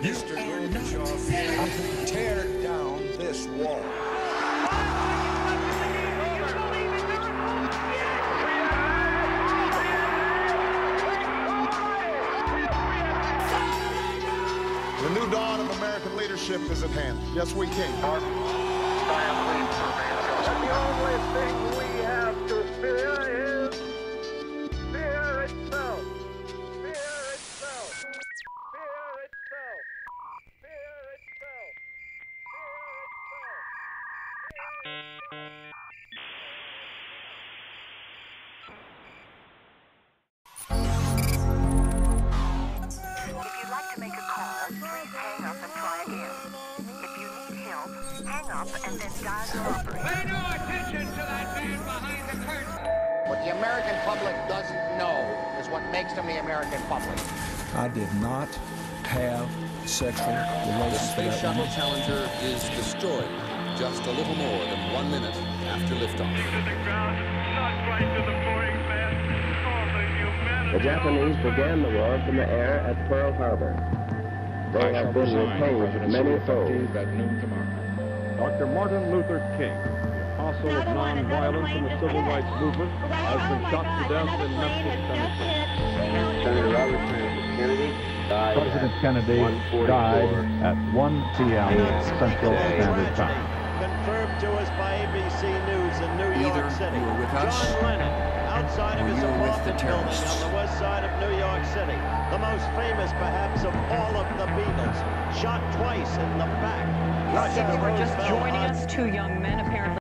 Mr. Gorbachev, tear down this wall. The new dawn of American leadership is at hand. Yes, we can. Hang up and then dial your operator. Pay no attention to that man behind the curtain. What the American public doesn't know is what makes them the American public. I did not have sexual relations with Space Shuttle woman. Challenger is destroyed just a little more than one minute after liftoff. To the ground, not right to the boring the Japanese began the war from the air at Pearl Harbor. They have been repaid many foes. Dr. Martin Luther King, the apostle of nonviolence in the civil rights movement, has been shot to death in Memphis, Tennessee. Senator Robert Francis Kennedy died President Kennedy died at 1 p.m. Central Standard Time. Confirmed to us by ABC News in New Either York City. you were with us, John Lennon, outside of his you the apartment building on the west side of New York City. The most famous, perhaps, of all of the Beatles. Shot twice in the back. If you were just joining us, two young men apparently.